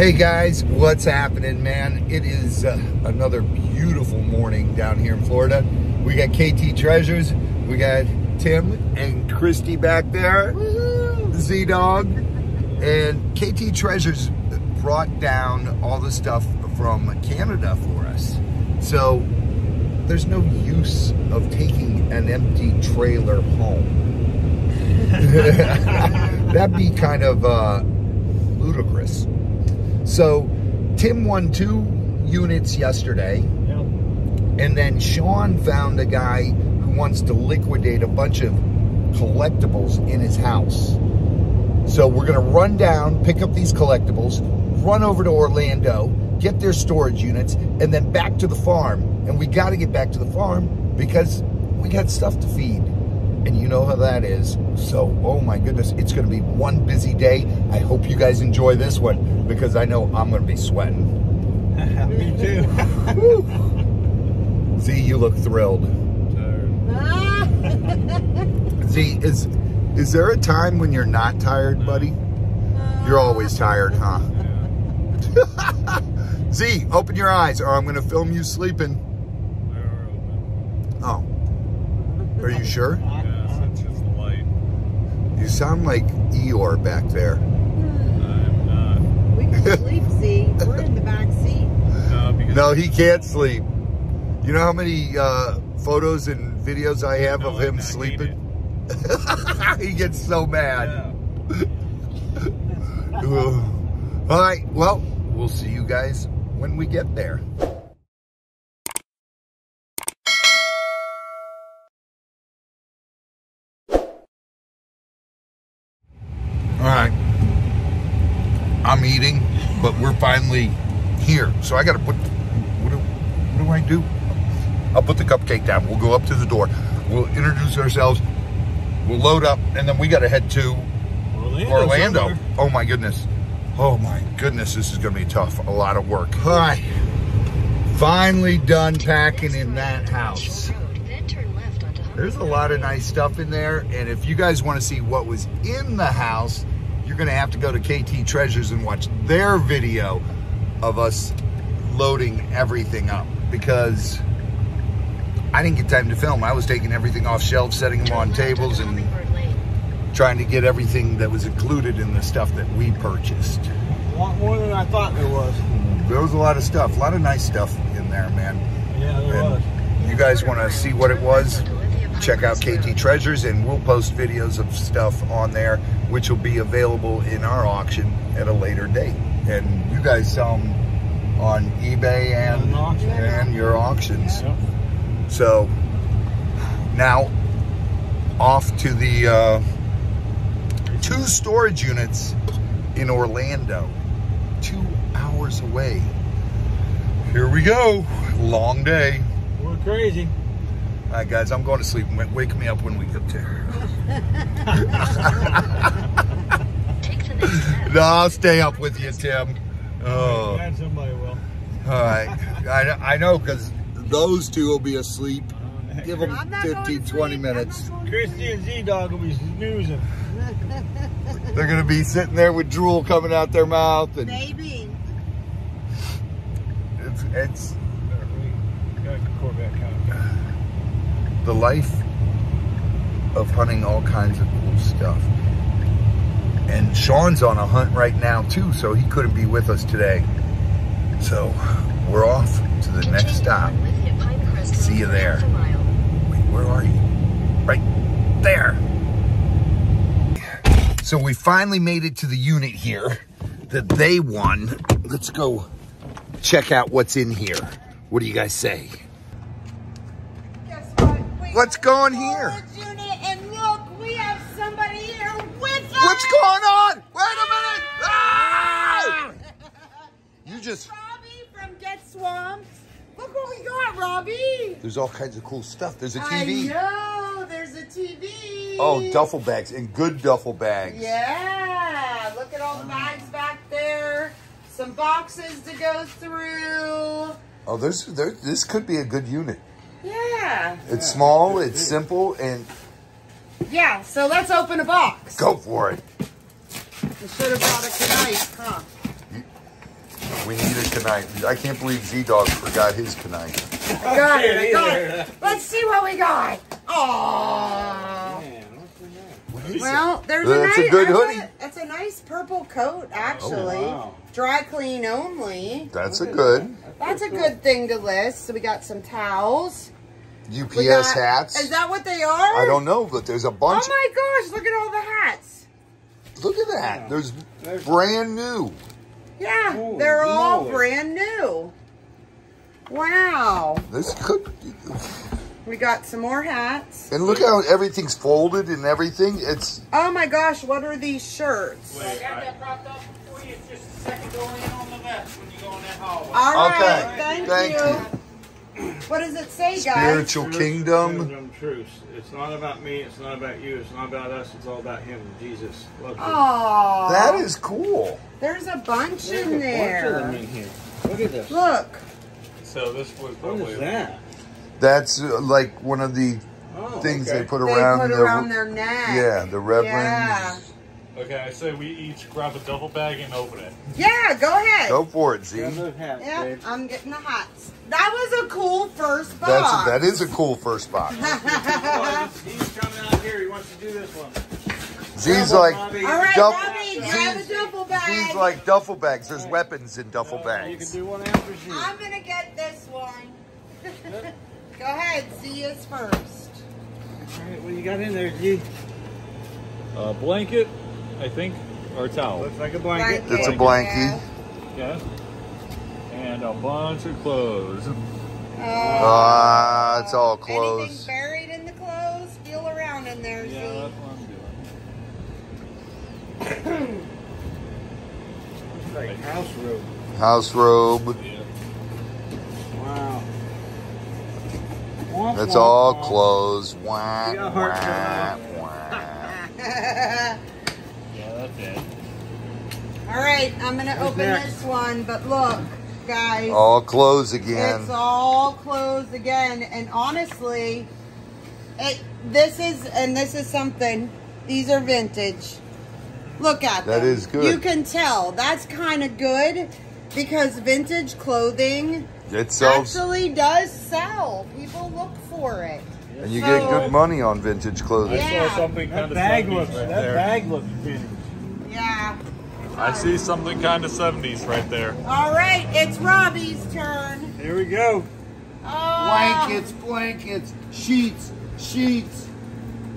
Hey guys, what's happening, man? It is uh, another beautiful morning down here in Florida. We got KT Treasures, we got Tim and Christy back there, Z Dog, and KT Treasures brought down all the stuff from Canada for us. So there's no use of taking an empty trailer home. That'd be kind of uh, ludicrous. So Tim won two units yesterday, and then Sean found a guy who wants to liquidate a bunch of collectibles in his house. So we're gonna run down, pick up these collectibles, run over to Orlando, get their storage units, and then back to the farm. And we gotta get back to the farm because we got stuff to feed. And you know how that is. So, oh my goodness, it's gonna be one busy day. I hope you guys enjoy this one because I know I'm gonna be sweating. Me too. Z, you look thrilled. Tired. Z, is is there a time when you're not tired, buddy? You're always tired, huh? Z, open your eyes or I'm gonna film you sleeping. Oh. Are you sure? Yes, it's just the light. You sound like Eeyore back there. I'm not. We can sleep, Z. We're in the back seat. No, because No, he can't sleep. You know how many uh, photos and videos I have of him sleeping? he gets so mad. Yeah. All right, well, we'll see you guys when we get there. All right. I'm eating, but we're finally here. So I got to put, what do, what do I do? I'll put the cupcake down. We'll go up to the door. We'll introduce ourselves. We'll load up, and then we got to head to Orlando. Orlando. somewhere. Oh my goodness. Oh my goodness, this is gonna be tough. A lot of work. Hi. Finally done packing in that house. There's a lot of nice stuff in there, and if you guys want to see what was in the house, you're gonna have to go to KT Treasures and watch their video of us loading everything up because I didn't get time to film. I was taking everything off shelves, setting them on tables, and trying to get everything that was included in the stuff that we purchased. A lot more than I thought there was. There was a lot of stuff, a lot of nice stuff in there, man. Yeah, there was. You guys want to see what it was? Check out KT Treasures, and we'll post videos of stuff on there, which will be available in our auction at a later date. And you guys sell them on eBay and And auction. and your auctions. So now off to the uh, two storage units in Orlando, two hours away. Here we go. Long day. We're crazy. All right, guys, I'm going to sleep. Wake me up when we get there. no, I'll stay up with you, Tim. Oh, Glad somebody will. all right. I, I know because those two will be asleep. Give them I'm not going 15, 20 minutes. I'm not going Christy and Z Dog will be snoozing. They're gonna be sitting there with drool coming out their mouth, to- and Baby. it's, it's Got a Corvette kind the life of hunting all kinds of cool stuff. And Sean's on a hunt right now too, so he couldn't be with us today. So we're off to the next stop. See you there. Wait, where are you? Right there. So we finally made it to the unit here that they won. Let's go check out what's in here. What do you guys say? Guess what? We What's going here? and look, we have somebody here with us. What's going on? Wait a minute! Ah! You just Robbie from Get Swamped. Look what we got, Robbie. there's all kinds of cool stuff. There's a TV. I know. There's a TV. Oh, duffel bags and good duffel bags. Yeah. Look at all the bags back there. Some boxes to go through. Oh, there's there, this could be a good unit. Yeah. It's small, it's simple, and Yeah. So let's open a box. go for it. We should have brought it tonight, huh? We need a knife. I can't believe Z Dog forgot his knife. I got it. I got it. Let's see what we got. Aww. Man, what's in that? What is Well, there's That's a a nice, good hoodie. A, that's a nice purple coat, actually. Oh, wow. Dry clean only. That's a good That's a good thing to list. So we got some towels. UPS got- hats. Is that what they are? I don't know, but there's a bunch. Oh my gosh! Look at all the hats. Look at that. There's There's- brand new. Yeah, Holy they're all moly. brand new. Wow. This could. We got some more hats. And look how everything's folded and everything. It's Oh my gosh, what are these shirts? I got that propped up for you. It's just a second going in on the left when you go in that hallway. All right, Okay, thank, thank you. What does it say, guys? spiritual kingdom. Kingdom truth. It's not about me. It's not about you. It's not about us. It's all about Him, Jesus. Love you. Oh, That is cool. There's a bunch There's in a bunch of them there. in here. Look at this. Look. So this was What probably is that? That's uh, like one of the Oh, things okay. they put They around put the around their neck. yeah the reverend. Yeah. Okay, I say we each grab a duffel bag and open it. Yeah, go ahead. Go for it, Z. Grab those hats, Yeah, babe. I'm getting the hats. That was a cool first box. That's that is a cool first box. He's coming out here. He wants to do this one. Z's like Bobby. Duff- Robbie, Z's- duffel. Z's like duffel bags. There's weapons in duffel You bags. can do one after Z. I'm gonna get this one. Go ahead, Z is first. All right, what you got in there, Z? A blanket, I think, or a towel. Looks like a blanket. It's a blankie. Yeah. Yeah. And a bunch of clothes. Uh, Ah, it's all clothes. Anything clothes. buried in the clothes? Feel around in there, Yeah, Z. that's what I'm doing. Like house robe. House robe. Yeah. Wow. Womp, That's womp, all womp. clothes. Wah, See how wah, wah. Yeah, that's it. All right, I'm gonna open next? this one, but look, guys. All clothes again. It's all closed again, and honestly, it this is and this is something. These are vintage. Look at That That is good. You can tell that's kind of good because vintage clothing It sells, actually does sell. People look for it. and you get good money on vintage clothing. Yeah. saw something That kind of bag 70s looks. right that there. bag looks vintage. Yeah. I see something kind of 70s right there. All right, it's Robbie's turn. Here we go. Oh. Blankets, blankets, sheets, sheets,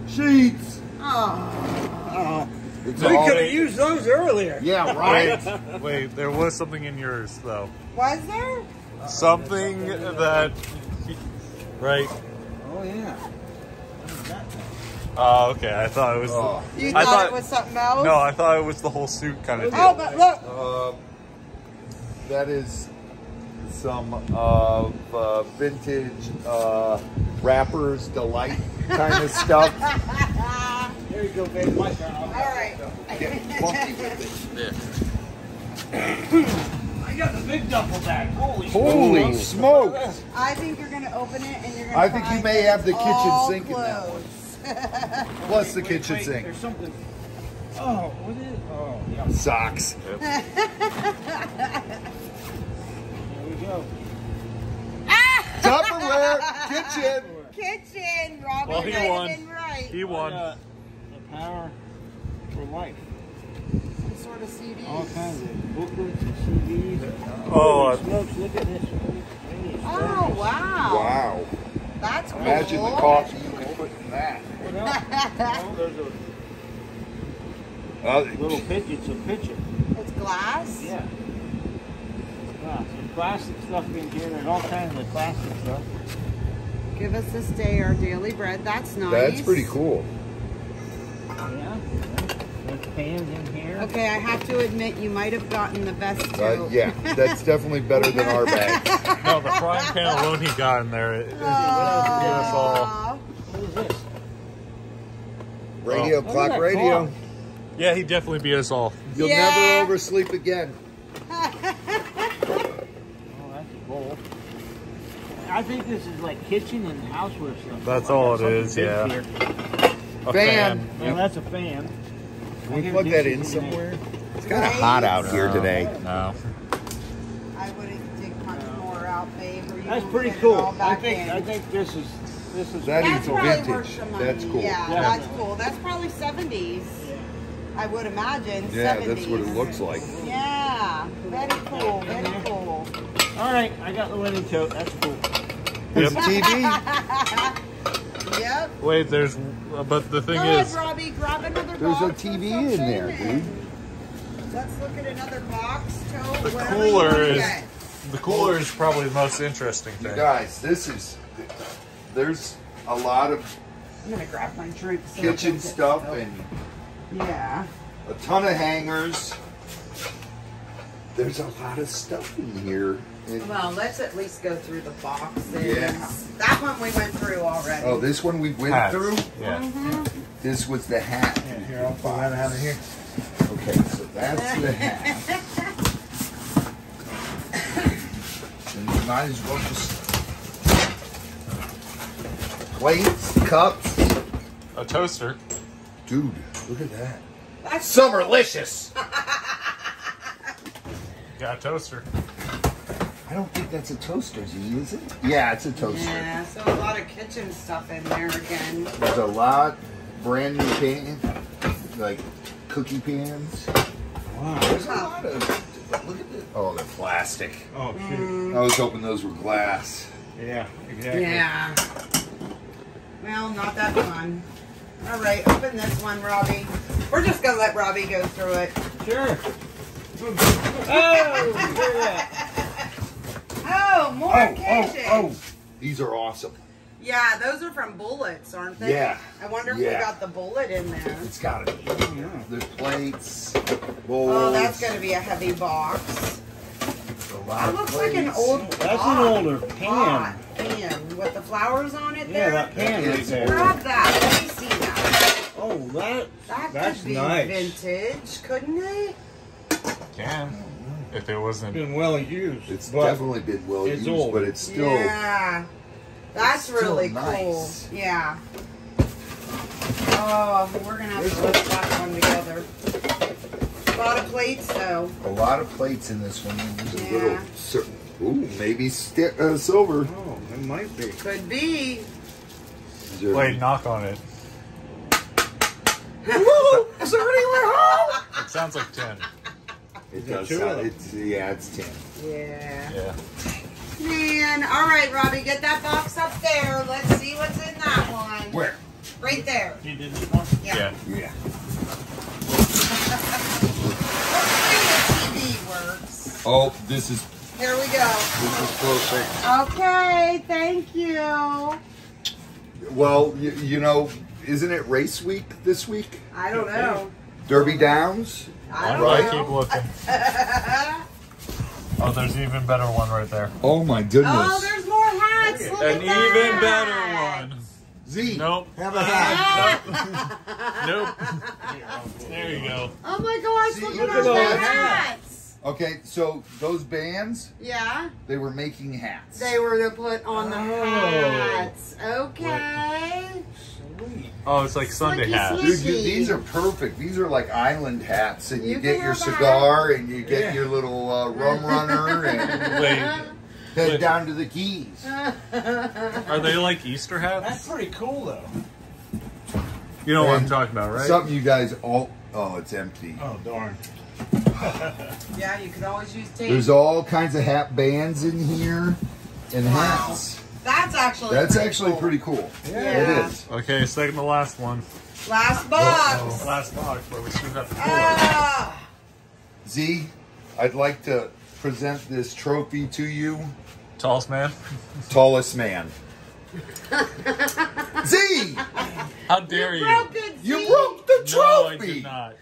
sheets. Oh. It's We all- could have used those earlier. yeah, right. wait, there was something in yours though. Was there? Something that, right? Oh yeah. Oh, okay. I thought it was. Oh. You I thought, thought- it was something else? No, I thought it was the whole suit kind of deal. Oh, but look. Uh, that is some of uh, vintage uh, rappers delight kind of stuff. There you go, babe. My turn. All right. Get funky with it. I got the big duffel bag. Holy. Holy smoke. smokes! I think you're gonna open it and you're gonna. I think you may have the kitchen all sink in that one. closed. Plus the Wait, kitchen wait, sink. There's something. Oh, what is? It? Oh, yeah. Socks. There we go. Ah! Tupperware, kitchen. Kitchen. Robin Well, he won. right. He won. Uh, the power for life. Some sort of CD. All kinds of booklets and CDs. Oh, Holy uh, smokes! Look at this. Oh wow. Wow. That's cool. Imagine the cost you can put in that. What else? oh, there's a Uh, little pitch. It's a pitcher. It's glass. Yeah. Wow, some plastic stuff in here. There's all kinds of plastic stuff. Give us this day our daily bread. That's nice. that's pretty cool. Yeah. There's pans in here. Okay, I have to admit you might have gotten the best too. Uh, yeah, that's definitely better than our bag. no, the frying pan alone he got in there. It, it, us all. Aw. What is this? Radio, Oh, clock look at that radio. clock. Yeah, he definitely beat us all. You'll Yeah. never oversleep again. Oh, that's a bowl. I think this is like kitchen and houseware stuff. That's all it is, something yeah. here. A Fan. Well, that's a fan. Can we plug that in somewhere? It's kind of hot out here today. No. I wouldn't dig much more out, babe. That's pretty cool. I think in. I think this is this is That That's is probably vintage. worth some money. That's cool. Yeah, Yeah. that's cool. That's probably 70s. I would imagine. Yeah, 70s. that's what it looks like. Yeah, very cool, very cool. all right. I got the winning coat. That's cool. There's a TV. Yep. Wait, there's. But the thing Go ahead, is, Robbie. Grab another There's a box. or TV in there, something, dude. Let's look at another box. Tote, the cooler is. get. The cooler is probably the most interesting You thing. guys, this is. There's a lot of I'm gonna grab my drink. so kitchen stuff spilled. and Yeah. a ton of hangers. There's a lot of stuff in here. And- Well, let's at least go through the boxes. Yeah. That one we went through already. oh, this one we went Hats. through. Yeah. Mm-hmm. This was the hat. Yeah, here I'll pull that out of here. Okay, so that's the hat. and you might as well just plates, cups. A toaster. Dude, look at that. That's Summerlicious. Got a toaster. I don't think that's a toaster, Z, is it? Yeah, it's a toaster. Yeah, so a lot of kitchen stuff in there again. There's a lot brand new pan, like cookie pans. Wow. There's a lot of. Look at this. Oh, they're plastic. Oh shoot. Mm. I was hoping those were glass. Yeah. Exactly. Yeah. Well, not that fun. All right, open this one, Robbie. We're just gonna let Robbie go through it. Sure. Oh, look at that. Oh, more Oh, kitchen. oh, oh. These are awesome. Yeah, those are from bullets, aren't they? Yeah. I wonder if we got the bullet in there. It's gotta be. Yeah. There's plates, bowls. Oh, that's gonna be a heavy box. a lot That of looks like an plates. old That's an older pan. pot pan with the flowers on it Yeah, there. that pan right there. Grab that. Let me see that. Oh, that. That That's could be nice. vintage, couldn't it? Can. If it wasn't. Been well used. It's definitely been well it's used, old. but it's still. Yeah. That's still really nice. cool. Yeah. Oh, we're gonna have to put that one together. A lot of plates though. A lot of plates in this one. There's a Yeah. little. sil- Ooh, maybe sti- uh, silver. Oh, it might be. Could be. Is there- Wait, knock on it. Woo! Is there anywhere home? It sounds like 10. It does. two Sound, it's yeah, it's ten. Yeah. Yeah. Man, all right, Robbie, get that box up there. Let's see what's in that one. Where? Right there. You did this one? Yeah. Yeah. Yeah. Hopefully the TV works. Oh, this is Here we go. this is perfect. Okay, thank you. Well, you, you know, isn't it race week this week? I don't know. Derby Downs. I don't gonna Right. keep looking. Oh, there's an even better one right there. Oh my goodness. Oh, there's more hats. Look An at even that. better one. Z. Nope. Have a hat. Nope. There you go. Oh my gosh, See, look, look at at all the hats. Okay, so those bands, Yeah, they were making hats. they were to put on the Oh. hats. Okay. Sweet. Oh, it's like Sunday Slicky hats. Dude, you- these are perfect. These are like island hats, and you, You get your have a hat. cigar, and you get Yeah. your little uh, rum runner, and Wait, head Wait. down to the keys. are they like Easter hats? That's pretty cool, though. You know what I'm talking about, right? Something you guys all. Oh, it's empty. Oh, darn. Yeah, you could always use tape. There's all kinds of hat bands in here, and Wow. hats. That's actually That's pretty actually cool. pretty cool. Yeah. It is. Okay, second to last one. Last box. Last box, but we still have the cooler. Ah, Z, I'd like to present this trophy to you, Tallest man. tallest man. Z, How dare you? broke it, you broke the trophy! No, I did not.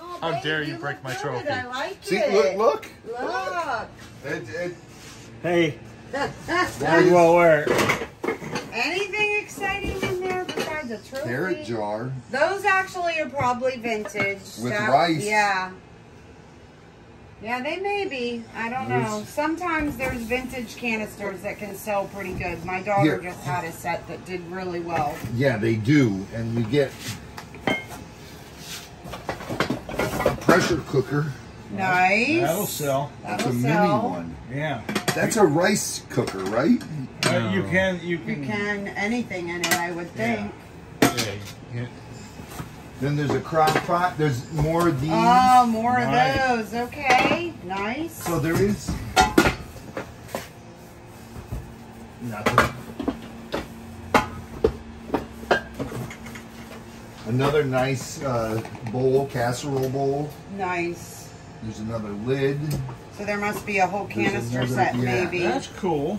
Oh, How babe, dare you break my good. trophy. I like See, it. look, look. Look. It, it, Hey, might as well wear it. Anything exciting in there besides a trophy? carrot jar. Those actually are probably vintage. With rice. Yeah. Yeah, they may be. I don't know. Sometimes there's vintage canisters that can sell pretty good. My daughter Here. just had a set that did really well. Yeah, they do, and you get a pressure cooker. Nice. That'll sell. That's That'll a sell. mini one. Yeah. That's a rice cooker, right? Uh, you can, you You can. can anything in it, I would think. Yeah, you can't- Then there's a crock pot. There's more of these. Oh, more Nice. of those. Okay, nice. So there is. Nothing. Another nice uh, bowl, casserole bowl. Nice. There's another lid. So there must be a whole canister another- set, yeah. maybe. That's cool.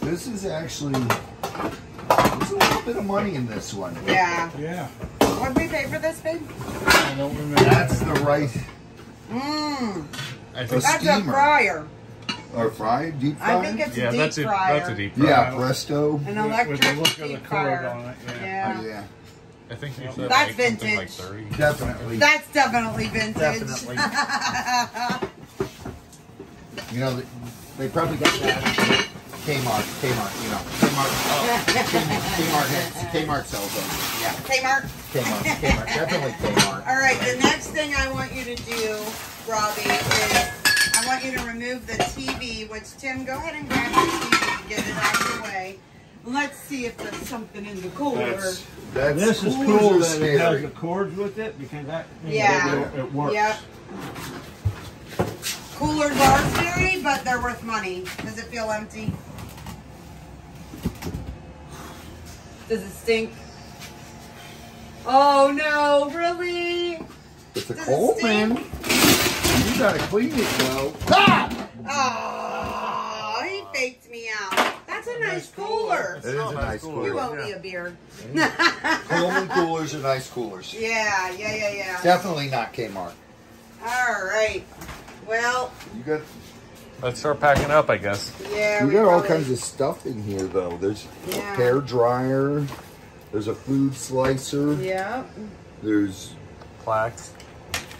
This is actually. There's a little bit of money in this one. Yeah. Yeah. What did we pay for this, babe? I don't remember. That's the right. Mmm. I A think, That's a steamer. fryer. Or fry? Deep fry? I think it's yeah, a deep that's a fryer. that's a deep fryer. Yeah, presto. An With- electric with the look of the deep fryer. on it, yeah. Yeah. Oh, yeah, I think you said That's like something like vintage. thirty. definitely. That's definitely vintage. Definitely. You know, they, they probably got that at Kmart, Kmart, you know. Kmart, oh, Kmart, has- Kmart sells them. Yeah, Kmart. Kmart, Kmart, definitely Kmart. All right, the next thing I want you to do, Robbie, is I want you to remove the TV, which Tim, go ahead and grab the TV and get it out of the way. Let's see if there's something in the cooler. That's, that's This is coolers cool are that it has scary. the cords with it because that means Yeah. it, it works. Yep. Coolers are scary, but they're worth money. Does it feel empty? Does it stink? Oh no, really? It's a Does cold, stink? man. You gotta clean it, though. Ah! Oh, he faked me out. That's a nice cooler. It is a nice cooler. You owe me a beer. Coleman coolers are nice coolers. Yeah, yeah, yeah, yeah. Definitely not Kmart. All right. Well, You got Let's start packing up, I guess. yeah. you we got all kinds of stuff in here, though. There's Yeah. a hair dryer. There's a food slicer. Yeah. There's Plaques,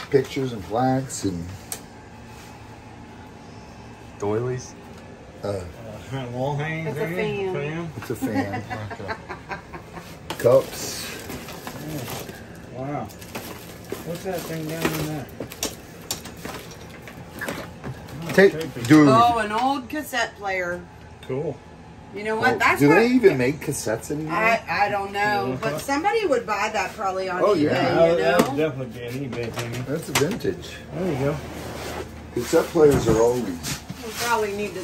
pictures and plaques and doilies. uh, Uh, wall hanging It's a thing, fan. it's a fan. Okay. Cups. Wow. What's that thing down in there? Take, dude. Oh, an old cassette player. Cool. You know what? Oh, That's do what they even make cassettes anymore? I I don't know, but somebody would buy that probably on Oh, eBay. yeah. You That- that would know. definitely be an eBay thing. That's vintage. There you go. Cassette players are always. We probably need to.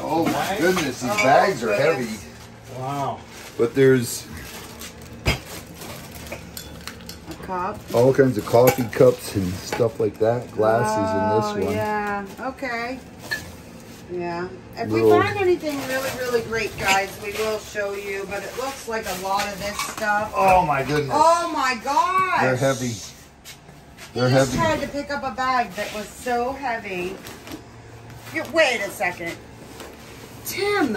Oh my goodness, these Oh, bags are goodness. heavy. Wow. But there's A cup. all kinds of coffee cups and stuff like that. Glasses in Oh, this one. Yeah. Okay. Yeah. If Little- we find anything really, really great, guys, we will show you. But it looks like a lot of this stuff. Oh my goodness. Oh my gosh! They're heavy. He They're just heavy. tried to pick up a bag that was so heavy. You- Wait a second. Tim,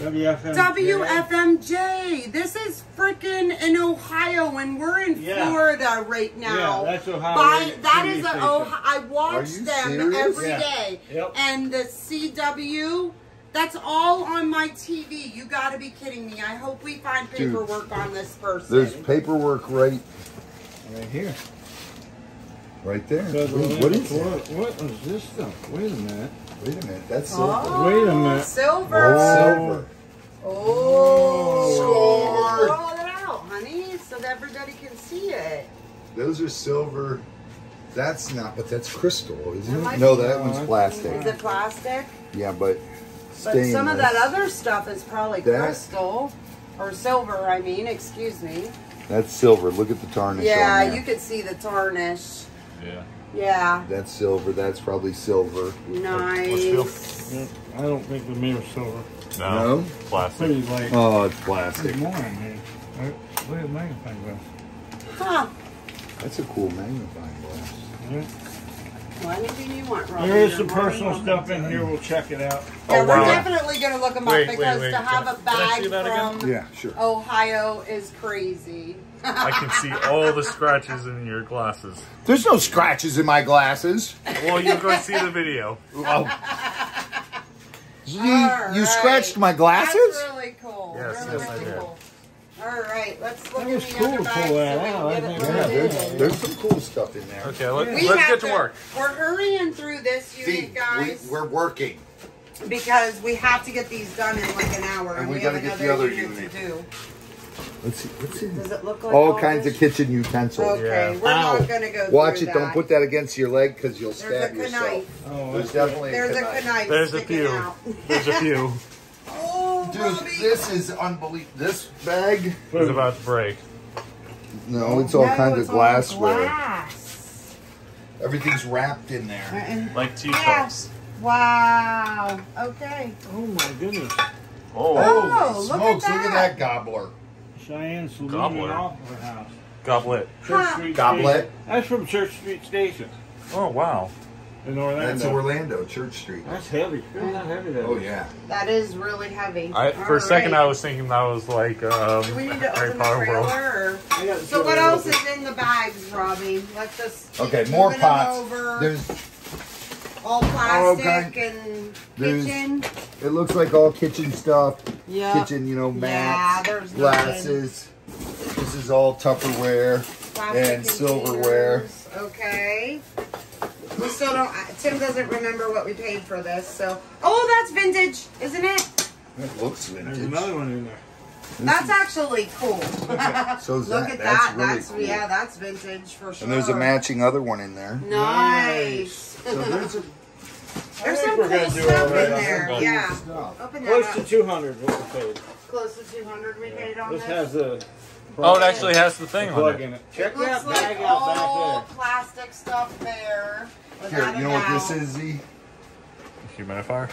WFM. WFMJ. This is freaking in Ohio, and we're in Yeah. Florida right now. Yeah, that's Ohio. By, that TV is a station. Ohio. I watch them serious? every Yeah. day, Yep. and the CW. That's all on my TV. You got to be kidding me! I hope we find Dude. paperwork on this person. There's paperwork right Right here. right there. So the Wait, what is limit that? What is this stuff? Wait a minute. Wait a minute. That's oh, silver. Oh, Wait a minute. Silver. Oh. Silver. Oh. Score. Roll it out, honey, so that everybody can see it. Those are silver. That's not, but that's crystal, That isn't might it? No, that one's Is plastic. it plastic? Yeah, but But some of that other stuff is probably That- crystal. Or silver, I mean, excuse me. That's silver. Look at the tarnish Yeah, on there. you could see the tarnish. Yeah. Yeah, That's silver. That's probably silver. nice. Yeah, I don't think the mirror's silver. No. No? Plastic. Pretty light. Oh, it's plastic. more in here. Right, Look at magnifying glass. Huh. That's a cool magnifying glass. Yeah. Well, anything you want, Robbie. There is some personal welcome stuff in here. We'll check it out. Yeah, Oh, we're wow. definitely gonna look them up Wait, wait, because wait. to have a Can I- can I bag see that again? from Yeah, sure. Ohio is crazy. I can see all the scratches in your glasses. There's no scratches in my glasses. Well, you're going to see the video. Oh. You, All you scratched my glasses? That's really cool. Yes, really, yes, I did. cool. All right, let's look That in was the cool other to bag pull that so we can get it Yeah, loaded there's, there's some cool stuff in there. Okay, let, We let's have get to work. We're hurrying through this See, unit, guys. we, we're working. because we have to get these done in like an hour, And and, we we, gotta have get the another other unit, unit. to do. Let's see. Let's see. Does it look like All all kinds this? of kitchen utensils. Okay, Yeah. we're Ow. not gonna go Watch through it. that. Don't put that against your leg because you'll There's a stab yourself. knife. Oh, There's that's definitely There's a knife. knife There's a sticking few. out. There's a few. Dude, Robbie. this is unbelievable. This bag? It's about to break. No, it's all No, kinds it's of glassware. glass. Everything's wrapped in there. And- Like teacups. Wow. Okay. Oh my goodness. Oh, Oh, look smokes! at Look at that. that gobbler. Cheyenne Saloon Gobbler. and Opera House. goblet. Church Huh. Street Goblet. Station. That's from Church Street Station Oh, wow. In Orlando. That's Orlando, Church Street. That's heavy. Look at how heavy that Oh yeah. That is really heavy. I, for a second, right. I was thinking that was like um, Do we need to Harry open the Potter World. trailer? Or? I got the So what else is in the bags, Robbie? Let's just keep Okay, more moving them pots. Over. There's. all plastic kind- and there's- kitchen. It looks like all kitchen stuff. Yeah. Kitchen, you know, Yeah, mats, there's glasses. This is all Tupperware Plastic and silverware. containers. Okay. We still don't. uh, Tim doesn't remember what we paid for this, so. Oh, that's vintage, isn't it? It looks vintage. There's vintage. another one in there. That's actually cool. So is Look that. at That's that. really That's cool. yeah, that's vintage for sure. And there's a matching other one in there. Nice. So there's a There's some cool stuff all right in there. that. Yeah. Open that Close up. to 200 what we paid. Close to 200 we paid on This this. has the Oh, it actually has the thing on it. in it. Check It looks that like bag out all back plastic stuff there. Here, you a know what this is, Z? Humidifier.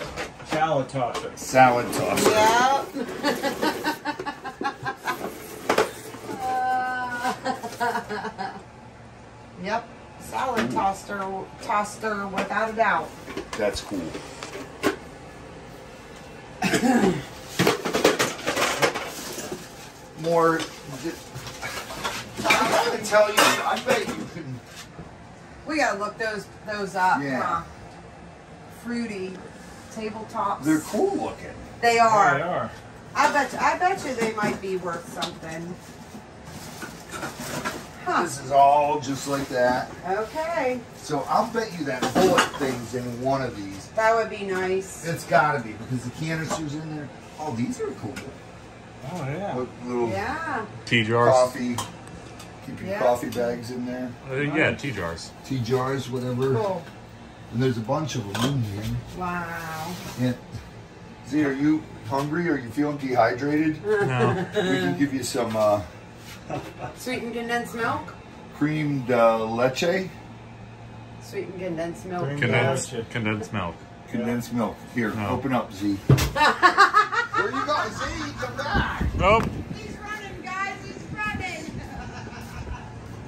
Salad tosser. Salad tosser. Yep. yep. Salad toaster, toaster without a doubt. That's cool. More. I'm gonna tell you. I bet you can. We gotta look those those up. Yeah. huh? Fruity tabletops. They're cool looking. They are. They are. are. I bet. You, I bet you they might be worth something. Huh. This is all just like that. Okay. So I'll bet you that bullet thing's in one of these. That would be nice. It's gotta be because the canister's in there. Oh, these are cool. Oh, yeah. Look, little Yeah. Tea jars. coffee. Keep your Yeah. coffee bags in there. Uh, yeah, tea jars. Tea jars, whatever. Cool. And there's a bunch of them in here. Wow. Yeah. Z, are you hungry? Are you feeling dehydrated? No. we can give you some uh, Sweetened condensed milk. creamed uh, leche, Sweetened condensed milk. Cream- Condensed, Yeah. condensed milk. condensed milk. Here, No. open up, Z. Where you going, Z? Come back. Nope. He's running, guys. He's running.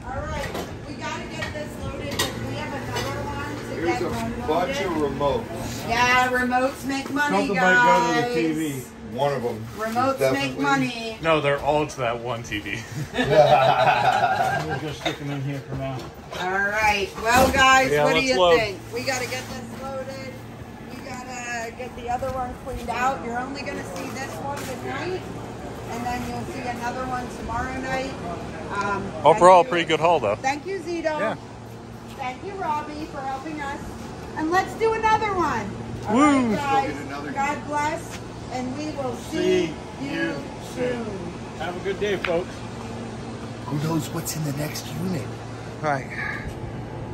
All right, we gotta get this loaded. We have another one to There's get a unloaded. bunch of remotes. Yeah, remotes make money, Something guys. might go to the TV. One of them. Remotes make money. No, they're all to that one TV. We're just stick them in here for now. All right. Well, guys, Yeah, what do let's you load. think? We gotta get this loaded. We gotta get the other one cleaned out. You're only gonna see this one tonight, and then you'll see another one tomorrow night. Um, Overall, you- pretty good haul though. Thank you, Zito. Yeah. Thank you, Robbie, for helping us. And let's do another one. All Woo. right, guys. Let's go get another God bless, and we will see, See you you soon. Have a good day, folks. Who knows what's in the next unit? All right.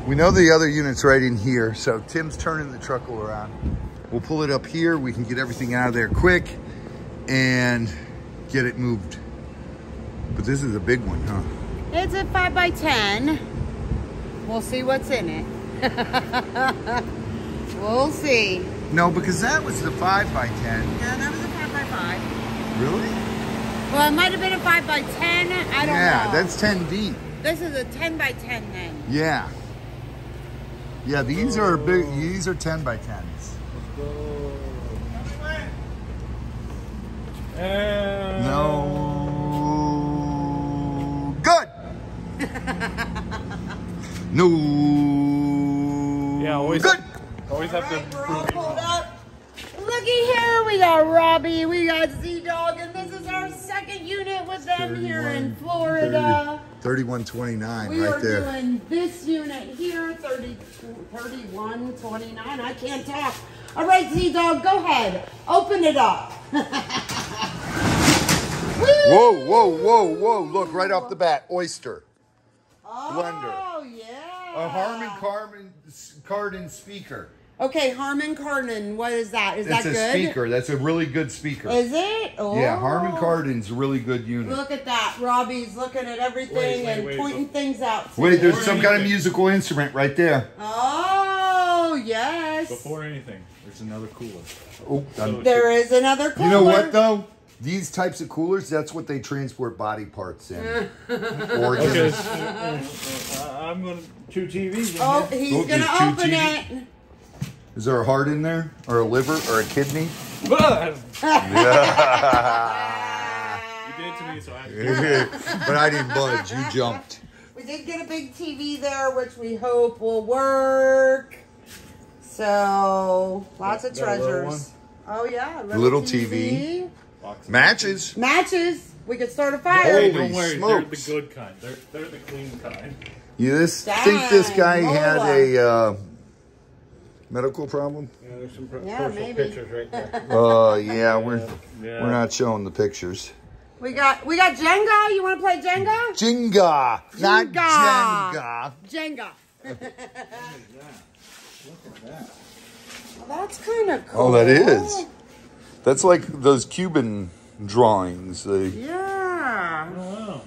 We know the other unit's right in here, so Tim's turning the truck around. We'll pull it up here. We can get everything out of there quick and get it moved. But this is a big one, huh? It's a 5 by 10 We'll see what's in it. we'll see. No, because that was the 5 by 10 Yeah, that was a 5 by 5 Really? Well, it might have been a 5 by 10 I don't yeah, know. Yeah, that's 10 deep. This is a 10 by 10 then. Yeah. Yeah, these are big. These are 10 by 10s. And No. Good. no. Yeah, mm. always Good. Always have Alright, to we're all pulled up. Looky here, we got Robbie, we got Z Dog, and this is our second unit with them here in 31, Florida. 3129 We right are there. doing this unit here, 30, 31, 29. I can't talk. All right, Z Dog, go ahead. Open it up. Whoa, whoa, whoa, whoa. Look, right off the bat, oyster. Blender. Oh, yeah. A Harman Kardon, Kardon speaker. Okay, Harman Kardon. What is that? Is That's that a good? speaker. That's a really good speaker. Is it? Oh. Yeah, Harman Kardon's a really good unit. Look at that. Robbie's looking at everything Wait, wait, and wait. pointing things out. Wait, me. there's some kind of musical instrument right there. Oh, yes. Before anything, there's another cooler. Oh, I'm- There is another cooler. you know what though? These types of coolers, that's what they transport body parts in. Organs. Okay, uh, I'm gonna two TVs. In Oh, here. he's Oh, gonna there's two open TV. it. Is there a heart in there? Or a liver? Or a kidney? But You did it to me, so I. but I didn't budge. You jumped. We did get a big TV there, which we hope will work. So lots of Got a little treasures. Oh yeah, a Little TV. Matches. Matches. We could start a fire. Holy Don't worry, smokes. they're the good kind. They're they're the clean kind. You this, think this guy Dang, had a uh, medical problem? Yeah, there's some Yeah, personal maybe. pictures right there. Uh, yeah, we're Yeah. we're not showing the pictures. We got we got Jenga. You want to play Jenga? Jenga, not Jenga. Jenga. Jenga. Well, that's kind of cool. Oh, that is. That's like those Cuban drawings. They, Yeah. Oh wow.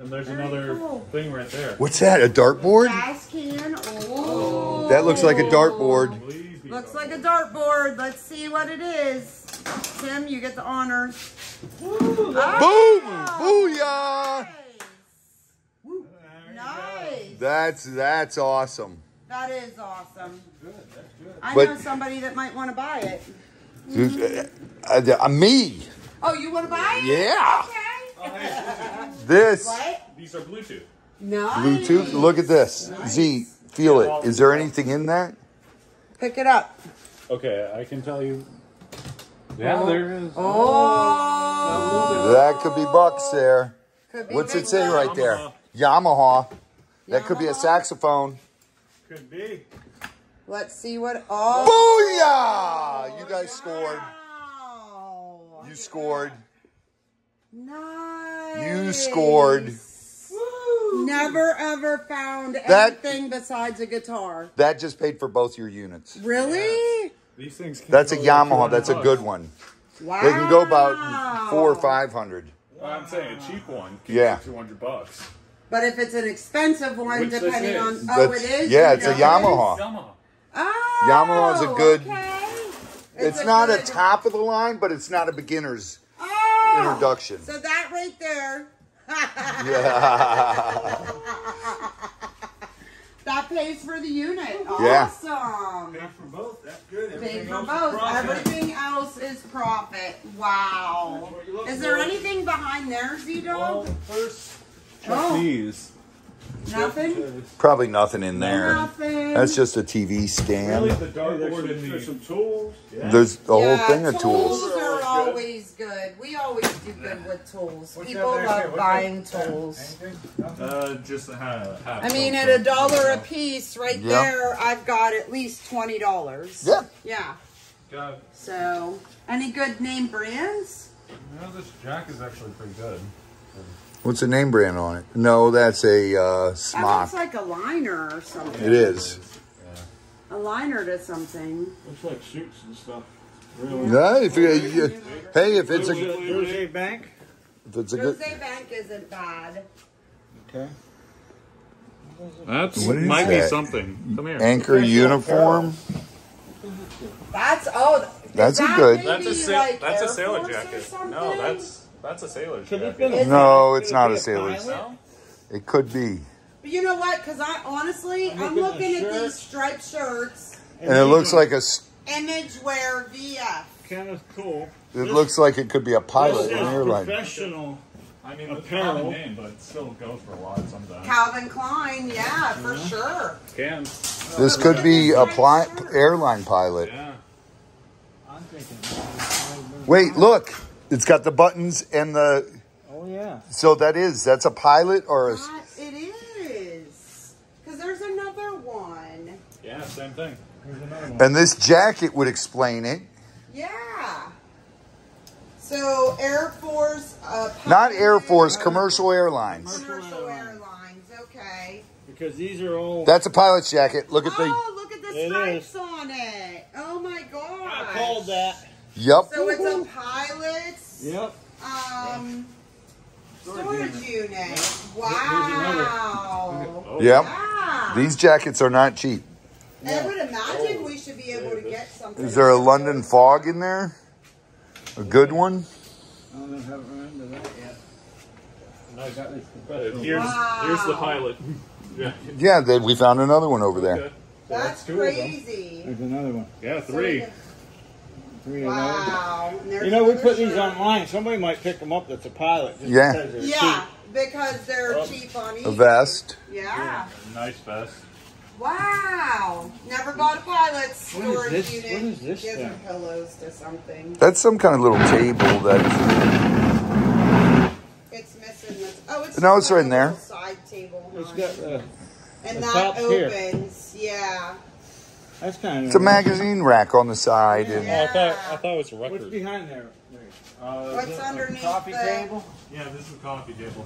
And there's Very another cool. thing right there. what's that? A dartboard? Gas can. Oh. That looks like a dartboard. Please be Looks like a dartboard. Let's see what it is. Tim, you get the honors. Boom! Ah, Booyah! Nice. Nice. That's that's awesome. That is awesome. Good, that's good. I But- know somebody that might want to buy it. Uh, uh, me, Oh, you want to buy it? yeah. Okay. This What? These are Bluetooth. Nice. Bluetooth. Look at this. Z, feel it. Is there anything in that? Pick it up. Okay, I can tell you. Yeah, there is. Oh. That could be bucks there. Could be What's it say bucks. right there? Yamaha. That could be a saxophone. Could be. Let's see what. Oh. Booyah! You guys scored. Wow. You scored. Nice. You scored. Never ever found That- anything besides a guitar. That just paid for both your units. Really? These things. Can That's a Yamaha. That's a good one. Wow. They can go about four or five hundred. Well, I'm saying a cheap one. Can Yeah. Two hundred bucks. But if it's an expensive one, Which depending on oh, That's- it is. yeah, it's a know it Yamaha. is? Yamaha. Oh, Yamaha's a good- Okay. It's, a not a top of the line, but it's not a beginner's oh, introduction. So that right there, Yeah. that pays for the unit. Yeah. Awesome. Big for both. That's good. Big Everything for else is both. Everything else is profit. Wow. That's what you look Is there for. anything behind there, Z Well, Dog? first, Oh, These. Nothing. Probably nothing in there. Nothing. That's just a TV stand. Really, the hey, there's, dartboard and there's the. some tools. Yeah. There's a whole thing of tools. Tools are always good. We always do good with tools. What's People love there? What's buying that? tools. Uh, just a half. half I mean, at a dollar a piece, right Yeah. there, I've got at least twenty dollars. Yeah. Yeah. Got- So, any good name brands? You know, this jack is actually pretty good. What's the name brand on it? No, that's a uh, That looks like a liner or something. It is. A liner to something. Looks like suits and stuff. Really. No, if you, you- hey, if it's a Rose Bank. if it's a Rose good Bank isn't bad. Okay. That's What is might that? be something. Come here. anchor uniform. That's oh. is That's a good- That's a sa- like that's a sailor jacket. No, that's that's a sailor Could it jacket. be a- No, it's could it not a sailor's. pilot? No? It could be, But you know what? Because I honestly, I'm I'm looking looking at at the these striped shirts. and it looks like a. s- Imagewear VF. Kind of cool. It looks like it could be a pilot, This an is airline. professional. I mean, it's Apparel. common name, but it still goes for a lot sometimes. Calvin Klein, yeah, for sure. Can. This could be a pli- airline pilot. Yeah. I'm thinking. Wait, look! It's got the buttons and the Oh yeah. yeah. So that is that's a pilot or a That it is. Because there's another one. Yeah, same thing. Here's another one. and this jacket would explain it. Yeah. So Air Force. Uh, Not Air Force, commercial airlines. Commercial airlines. Okay. Because these are all. That's a pilot's jacket. Look at the Oh, look at the stripes on it. Oh my god. I called that. Yep. So it's a pilot's Yep. um Storage storage unit. unit. Wow. Oh, Yep. Yeah. These jackets are not cheap. I would imagine we should be able to get something. Is there a London fog in there? A good one? I don't have run into that yet. I got this Uh. Here's here's the pilot. Yeah. Yeah, they, we found another one over there. Okay. That's two of them. crazy. There's another one. Yeah, three. we- Three. Wow. And there's You know, we put these online. Somebody might pick them up that's a pilot. Just Yeah. Because Yeah, cheap. because they're Oh. cheap on A eBay. vest. Yeah. Nice vest. Wow. Never bought a pilot's What is storage this- unit. what is this Gives them thing? pillows to something. That's some kind of little table that. It's missing this. Oh, it's No, it's right in there. Side table. It's huh? got the. and the that top's here. opens. Yeah. That's kind of. It's a magazine rack on the side, and Oh, I thought I thought it was a What's behind there? Uh, What's a underneath Coffee the- table. Yeah, this is a coffee table.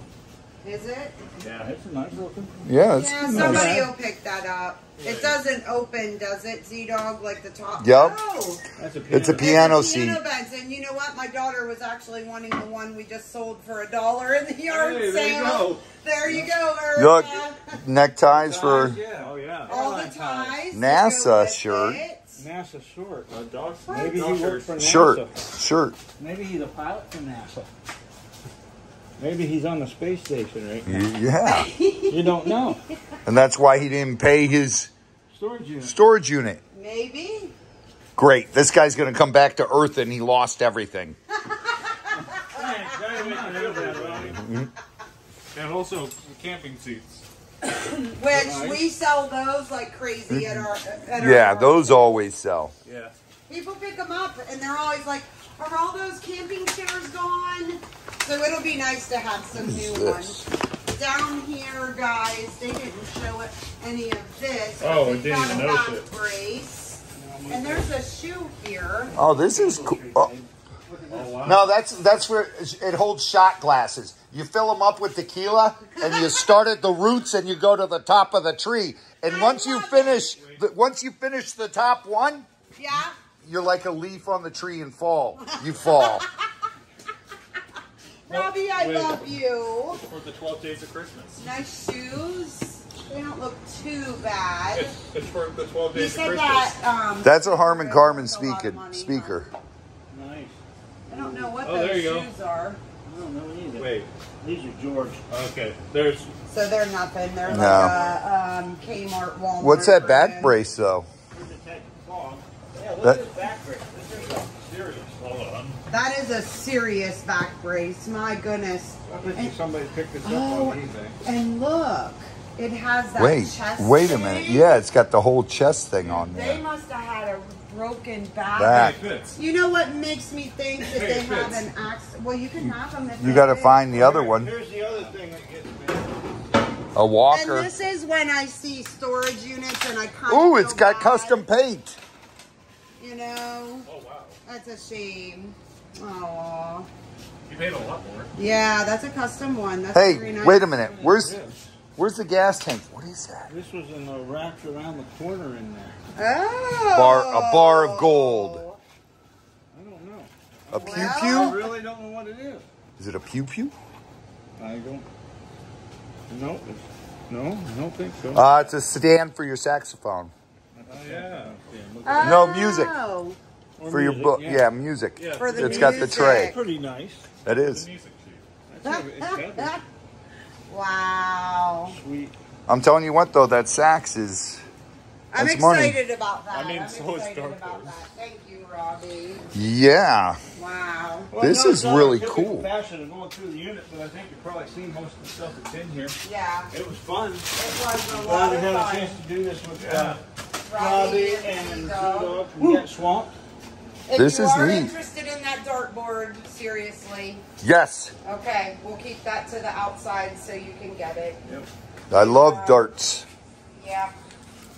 Is it? Yeah. It's a nice looking. yeah, it's Yeah, nice. somebody will pick that up. It doesn't open, does it, Z Dog? Like the top? Yep. Oh. That's a piano. It's a piano It's seat. piano bench, and you know what? My daughter was actually wanting the one we just sold for a dollar in the yard Hey, there you go. There you go, Look, neckties for Yeah. Oh yeah. All the Airline ties. ties. NASA shirt. it. NASA short. A dog. Maybe dog he worked for NASA. shirt, shirt. Maybe he's a pilot for NASA. Maybe he's on the space station right now. Yeah, You don't know. and that's why he didn't pay his Storage unit. storage unit. Maybe. Great, this guy's gonna come back to Earth and he lost everything. And also camping seats. Which we sell those like crazy at our. At our Yeah, those always sell. Yeah. People pick them up and they're always like, "Are all those camping chairs gone?" So it'll be nice to have some new this? ones. Down here, guys, they didn't show it, any of this. Oh, I they've didn't got even a notice back it. Brace. And there's a shoe here. Oh, this is cool. Oh, Oh wow. no, that's that's where it holds shot glasses. You fill them up with tequila, and you start at the roots, and you go to the top of the tree. And I once you finish, the, once you finish the top one, Yeah. You're like a leaf on the tree and fall. You fall. Robbie, I wait. love you. For the 12 days of Christmas. Nice shoes. They don't look too bad. It's, it's for the 12 He days of said Christmas. that. Um, That's a Harman Kardon it's a speaker. money, huh? Speaker. Nice. I don't know what Oh, those there you go. shoes are. I don't know either. Wait. These are George. Okay. There's. So they're nothing. They're No. like a um, Kmart, Walmart. What's that back brace though? On. That is a serious back brace. My goodness. I bet And- somebody picked this up Oh, on eBay. and look, it has that Wait, chest. wait a minute. thing. Yeah, it's got the whole chest thing on there. They must have had a broken back. Back. You know what makes me think that they have an accident? Well, you can have them if You got to find the other one. Here's the other thing that gets me. A walker. And this is when I see storage units and I kind Ooh, it's got bad, custom paint. You know, Oh wow. that's a shame. Oh, You paid a lot more. yeah, that's a custom one. That's Hey, nice. wait a minute. Where's where's the gas tank? What is that? This was in the wrapped around the corner in there. Oh, Bar- a bar of gold. I don't know. A pew Well- I pew? really don't know what it is. Is it a pew pew? I don't. No, no, I don't think so. Uh, it's a stand for your saxophone. Oh yeah. No, music. Oh, Or For your book. Yeah, music. Yeah. For the It's got the music. tray. Pretty nice. That music sheet. That's a, it's got wow. sweet. I'm telling you what though, that sax is I'm That's money. excited about that. I mean, I'm so is excited Star about that. Thank you, Robbie. yeah. Wow. Well, This is it's not really a cool. Fashion of going through the unit, but I think you've probably seen most of the stuff that's in here. Yeah, It was fun. it was a Glad lot we of had a chance to do this with Yeah. uh, Robbie and Zoo Zoo Dog. Dog Get Swamped. If This you is are neat. interested in that dartboard, seriously, Yes. okay, we'll keep that to the outside so you can get it. Yep. I love darts. Yeah.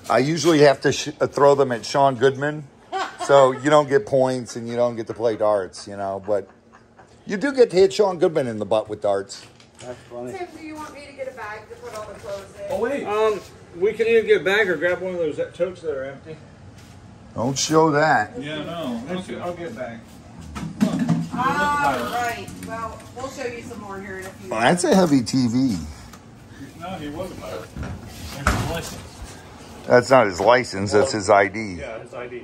I usually have to sh- uh, throw them at Sean Goodman, so you don't get points and you don't get to play darts, you know. But you do get to hit Sean Goodman in the butt with darts. That's funny. Tim, do you want me to get a bag to put all the clothes in? Oh wait. Um, we can either get back or grab one of those totes that are empty. Don't show that. Yeah, no. I'll, get- I'll get a bag. Ah, right. Well, we'll show you some more here in a few Well, that's a heavy TV. No, he was about it. There's his license. That's not his license. That's his ID. Yeah, his ID.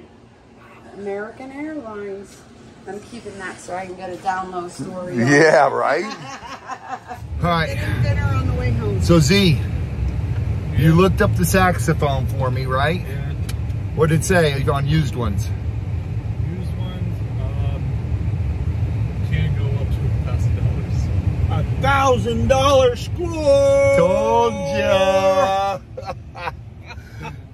American Airlines. I'm keeping that so I can get a download story. Yeah, right. All right. Dinner on the way home. So Z, you looked up the saxophone for me, right? Yeah. What did it say on used ones? Used ones, um, can't go up to a thousand dollars. A thousand dollar score. Told ya.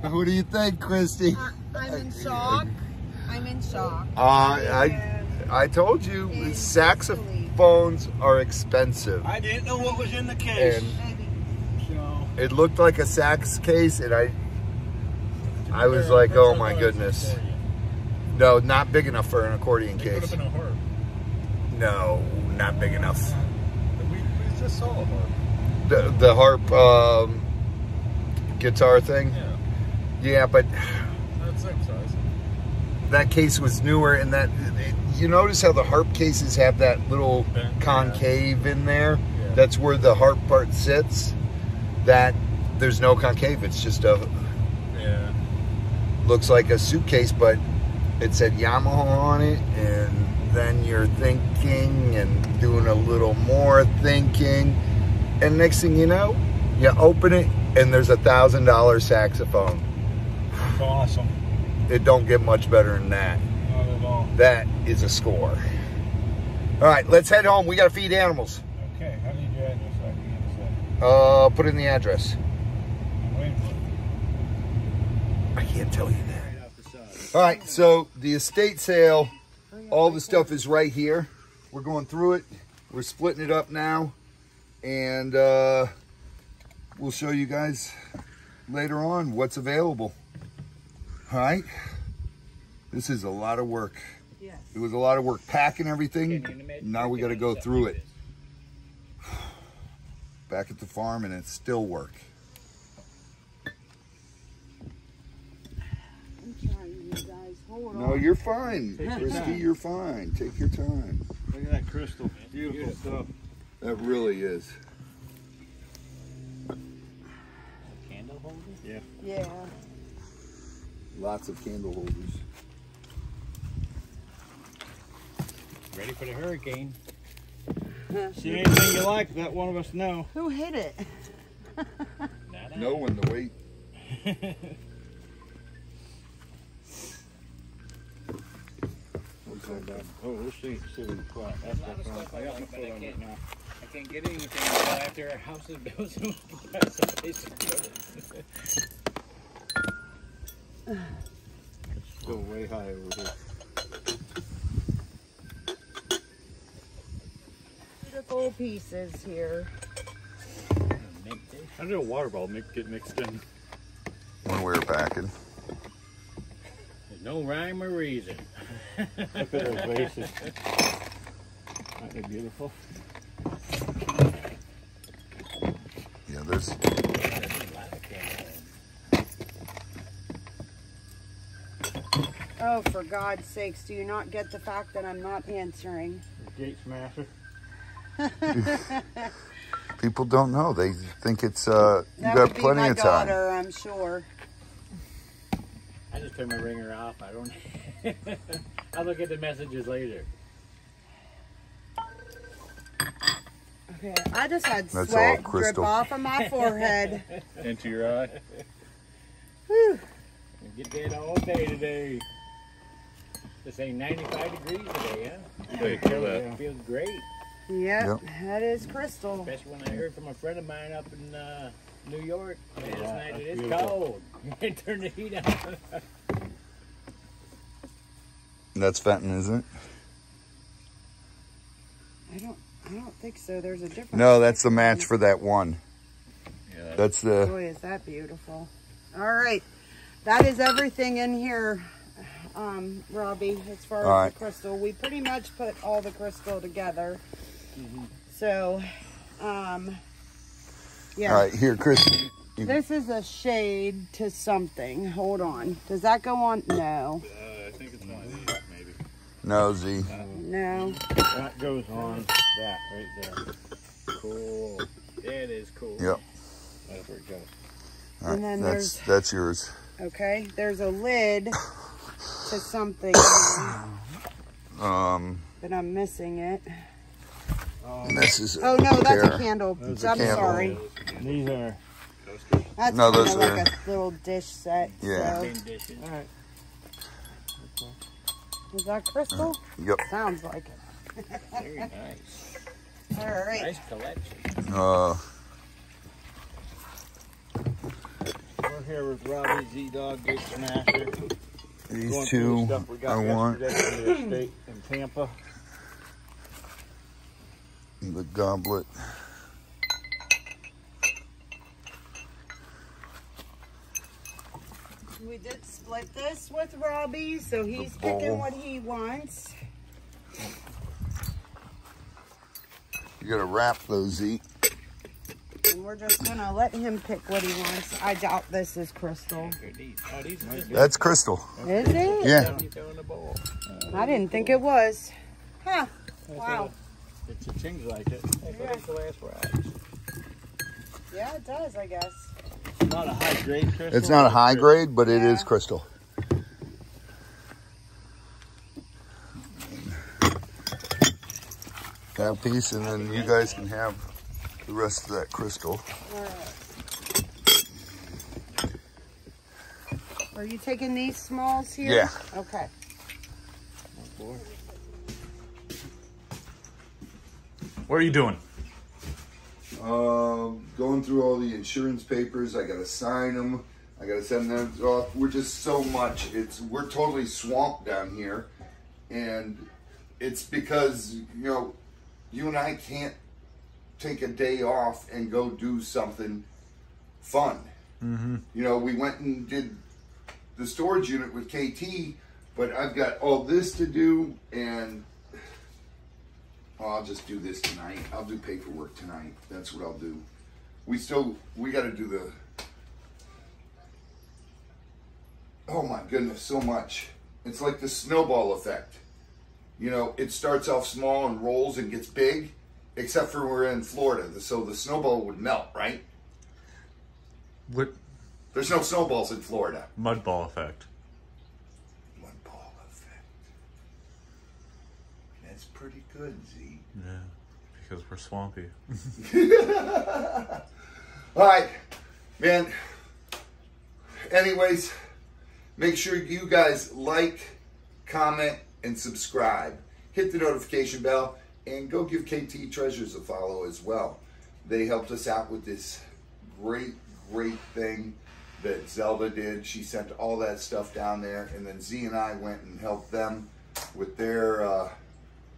what do you think, Christy? I'm in shock. I'm in shock. Uh, I I told you saxophones are expensive, I didn't know what was in the case. and so it looked like a sax case, and I I was like, oh my goodness, no, not big enough for an accordion case. up in a harp. No, not big enough. We, we just saw a harp. The the harp um, guitar thing, Yeah, yeah, but that same size. that case was newer, and that you notice how the harp cases have that little concave in there. Yeah. That's where the harp part sits. That there's no concave. It's just a Yeah. looks like a suitcase, but it said Yamaha on it, and then you're thinking and doing a little more thinking, and next thing you know, you open it and there's a thousand dollar saxophone. Awesome. It don't get much better than that. Not at all. That is a score. All right, let's head home. We got to feed animals. Okay, I need your address so I can get this Uh, put in the address. I'm waiting for it. I can't tell you that. All right, so the estate sale, all the stuff is right here. We're going through it. We're splitting it up now, and uh, we'll show you guys later on what's available. All right. This is a lot of work. Yes. It was a lot of work packing everything. Now we got to go through it. Back at the farm, and it's still work. I'm trying, you guys. Hold No, on. you're fine, Take Christy. You're fine. Take your time. look at that crystal. Beautiful stuff. That really is. A Candle holder. Yeah. Yeah. Lots of candle holders. Ready for the hurricane. See anything you like? Let one of us know. Who hit it? No one to wait. Oh, this ain't sitting quiet. That's lot of stuff I I got my like, but foot I on it can't- now. I can't get anything until after our house is built. So can find some place to put it. It's still way high over here. Beautiful pieces here. Make this. How did a water bottle make, get mixed in? When we were packing. There's no rhyme or reason. Look at those vases. Aren't they beautiful? Yeah, there's. Oh, for God's sakes, do you not get the fact that I'm not answering? Gate smasher. People don't know. They think it's. uh You That got would be plenty my of time. daughter, I'm sure. I just turn my ringer off. I don't. I'll look at the messages later. Okay, I just had That's sweat drip off of my forehead. Into your eye? Whew. Get that all day today. This ain't 95 degrees today, huh? They kill that. Feels great. Yep, Yep. that is crystal. Especially when I heard from a friend of mine up in uh, New York last Yeah, night. that's It is beautiful. cold. Turn the heat on. That's Fenton, isn't it? I don't. I don't think so. There's a difference. No, that's the match for that one. Yeah. That's the. Boy, is that beautiful. All right. That is everything in here, um, Robbie, as far as All right. the crystal. We pretty much put all the crystal together. So, um, yeah. All right, here, Chris. This is a shade to something. Hold on. Does that go on? No. Uh, I think it's one of these, maybe. No, Z. No. That goes on that right there. Cool. That is cool. Yep. That's where it goes. All right, And then that's there's- that's yours. Okay. There's a lid to something, Um, but I'm missing it. And this is. Oh no, that's pear. a candle. I'm a candle. sorry. These are That's No, kind those of like are- a little dish set. Yeah. So. dishes. All right. Is that crystal? Yep. Sounds like it. Very nice. All right. Nice collection. Uh, We're here with Robbie Z Dog Gate Smasher. these Going through the two stuff we got I want. yesterday from the estate in Tampa. The goblet. We did split this with Robbie, so he's picking what he wants. You gotta wrap those, Z. And we're just gonna let him pick what he wants. I doubt this is crystal. Here, these. These are That's crystal. Is it? Yeah. You throw in the bowl. I didn't think it was. Huh. Wow. It's a things like it. Hey, but it's the last rides. Yeah, it does, I guess. Not a high grade crystal. It's not a high grade, but it is Yeah. crystal. That piece, and then you guys can have the rest of that crystal. All right. Are you taking these smalls here? Yeah. Okay. Oh, What are you doing? Um, going through all the insurance papers. I gotta sign them. I gotta send them off. We're just so much. It's we're totally swamped down here, and it's because you know you and I can't take a day off and go do something fun. Mm-hmm. You know, we went and did the storage unit with KT, but I've got all this to do and Oh, I'll just do this tonight. I'll do paperwork tonight. That's what I'll do. We still, we got to do the. Oh my goodness, so much. It's like the snowball effect. You know, it starts off small and rolls and gets big, except for we're in Florida, so the snowball would melt, right? What There's no snowballs in Florida. Mudball effect? One ball effect. That's pretty good, because we're swampy. All right, man. Anyways, make sure you guys like, comment, and subscribe. Hit the notification bell and go give KT Treasures a follow as well. They helped us out with this great, great thing that Zelda did. She sent all that stuff down there, and then Z and I went and helped them with their uh,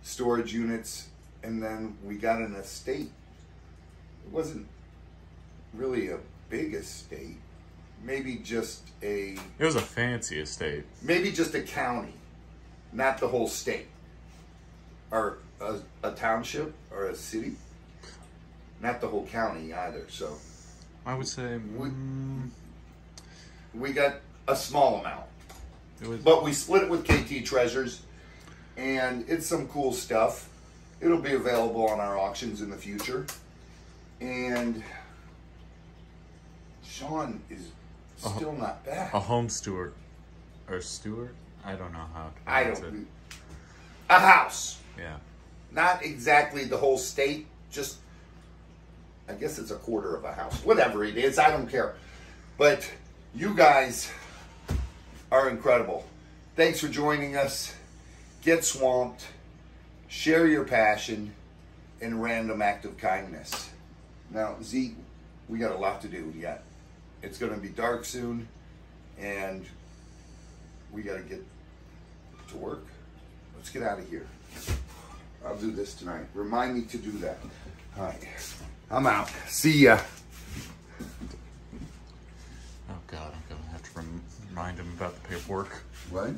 storage units, and then we got an estate. It wasn't really a big estate. Maybe just a It was a fancy estate. maybe just a county, not the whole state, or a, a township or a city. Not the whole county either. So I would say We- mm, we got a small amount, it was. but we split it with KT Treasures, and it's some cool stuff. It'll be available on our auctions in the future, and Sean is still not back. a home steward or steward. I don't know how. To I don't. It. A house. Yeah. Not exactly the whole state, just I guess it's a quarter of a house. Whatever it is, I don't care. But you guys are incredible. Thanks for joining us. Get swamped. Share your passion and random act of kindness. Now, Zeke, we got a lot to do yet. It's going to be dark soon, and we got to get to work. let's get out of here. I'll do this tonight. Remind me to do that. All right. I'm out. See ya. Oh God, I'm gonna have to remind him about the paperwork. What?